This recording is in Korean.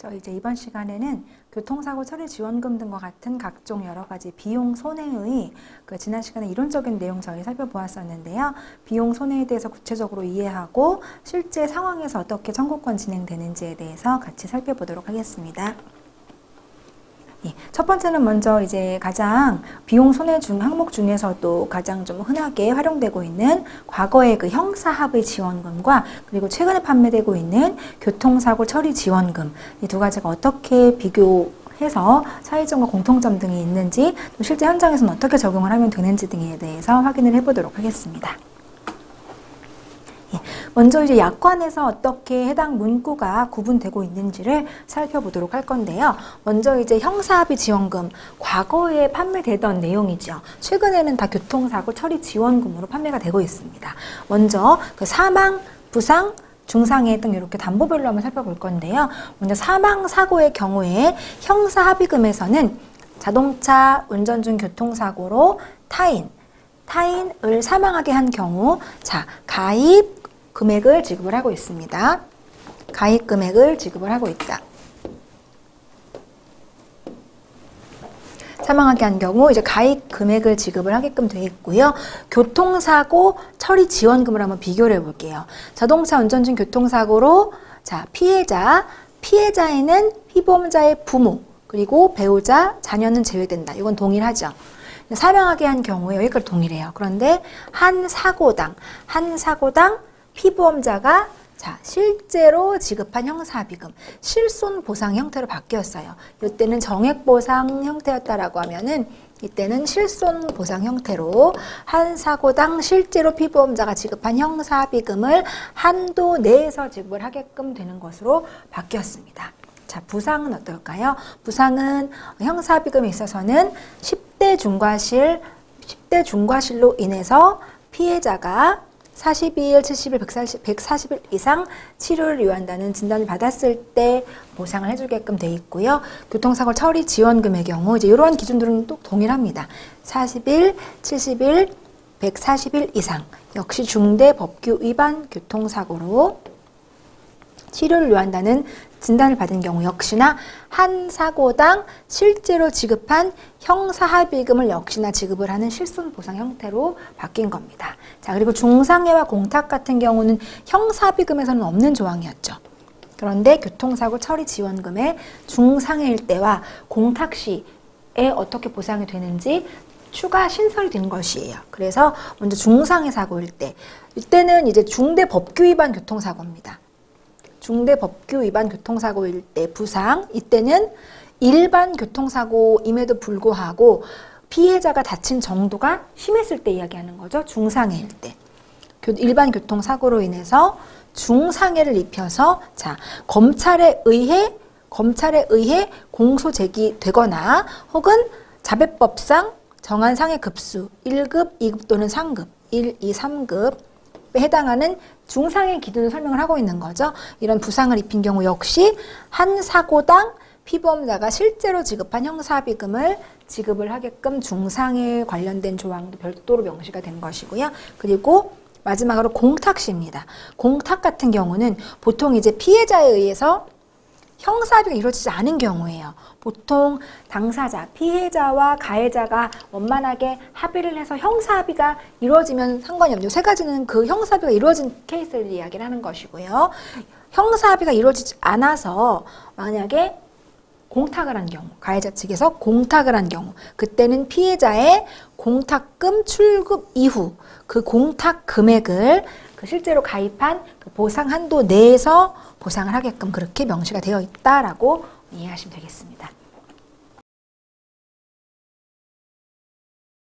저 이제 이번 시간에는 교통사고 처리 지원금 등과 같은 각종 여러 가지 비용 손해의 그 지난 시간에 이론적인 내용 저희 살펴보았었는데요. 비용 손해에 대해서 구체적으로 이해하고 실제 상황에서 어떻게 청구권 진행되는지에 대해서 같이 살펴보도록 하겠습니다. 예, 첫 번째는 먼저 이제 가장 비용 손해 중 항목 중에서도 가장 좀 흔하게 활용되고 있는 과거의 그 형사합의 지원금과 그리고 최근에 판매되고 있는 교통사고 처리 지원금 이 두 가지가 어떻게 비교 해서 차이점과 공통점 등이 있는지 또 실제 현장에서는 어떻게 적용을 하면 되는지 등에 대해서 확인을 해보도록 하겠습니다. 예, 먼저 이제 약관에서 어떻게 해당 문구가 구분되고 있는지를 살펴보도록 할 건데요. 먼저 이제 형사합의 지원금, 과거에 판매되던 내용이죠. 최근에는 다 교통사고 처리 지원금으로 판매가 되고 있습니다. 먼저 그 사망, 부상, 중상해 등 이렇게 담보별로 한번 살펴볼 건데요. 먼저 사망 사고의 경우에 형사 합의금에서는 자동차 운전 중 교통사고로 타인, 타인을 사망하게 한 경우, 자, 가입 금액을 지급을 하고 있습니다. 가입 금액을 지급을 하고 있다. 사망하게 한 경우 이제 가입 금액을 지급을 하게끔 되어 있고요. 교통사고 처리 지원금을 한번 비교를 해볼게요. 자동차 운전 중 교통사고로 자 피해자, 피해자에는 피보험자의 부모 그리고 배우자, 자녀는 제외된다. 이건 동일하죠. 사망하게 한 경우에 여기까지 동일해요. 그런데 한 사고당, 한 사고당 피보험자가 자, 실제로 지급한 형사합의금, 실손 보상 형태로 바뀌었어요. 이때는 정액 보상 형태였다라고 하면은 이때는 실손 보상 형태로 한 사고당 실제로 피보험자가 지급한 형사합의금을 한도 내에서 지급을 하게끔 되는 것으로 바뀌었습니다. 자, 부상은 어떨까요? 부상은 형사합의금에 있어서는 10대 중과실, 10대 중과실로 인해서 피해자가 42일, 70일, 140, 140일 이상 치료를 요한다는 진단을 받았을 때 보상을 해주게끔 돼 있고요. 교통사고 처리 지원금의 경우 이제 이러한 기준들은 또 동일합니다. 40일, 70일, 140일 이상 역시 중대 법규 위반 교통사고로 치료를 요한다는 진단을 받은 경우 역시나 한 사고당 실제로 지급한 형사합의금을 역시나 지급을 하는 실손 보상 형태로 바뀐 겁니다. 자, 그리고 중상해와 공탁 같은 경우는 형사합의금에서는 없는 조항이었죠. 그런데 교통사고 처리 지원금의 중상해일 때와 공탁 시에 어떻게 보상이 되는지 추가 신설이 된 것이에요. 그래서 먼저 중상해 사고일 때, 이때는 이제 중대 법규 위반 교통사고입니다. 중대 법규 위반 교통사고일 때 부상, 이때는 일반 교통사고임에도 불구하고 피해자가 다친 정도가 심했을 때 이야기하는 거죠. 중상해일 때. 일반 교통사고로 인해서 중상해를 입혀서 자 검찰에 의해 검찰에 의해 공소 제기되거나 혹은 자배법상 정한 상해 급수 1급, 2급 또는 3급, 1, 2, 3급 해당하는 중상의 기준을 설명을 하고 있는 거죠. 이런 부상을 입힌 경우 역시 한 사고당 피보험자가 실제로 지급한 형사비금을 지급을 하게끔 중상에 관련된 조항도 별도로 명시가 된 것이고요. 그리고 마지막으로 공탁시입니다. 공탁 같은 경우는 보통 이제 피해자에 의해서 형사합의가 이루어지지 않은 경우에요. 보통 당사자, 피해자와 가해자가 원만하게 합의를 해서 형사합의가 이루어지면 상관이 없죠. 세 가지는 그 형사합의가 이루어진 케이스를 이야기를 하는 것이고요. 형사합의가 이루어지지 않아서 만약에 공탁을 한 경우, 가해자 측에서 공탁을 한 경우, 그때는 피해자의 공탁금 출급 이후 그 공탁 금액을 그 실제로 가입한 그 보상 한도 내에서 보상을 하게끔 그렇게 명시가 되어 있다라고 이해하시면 되겠습니다.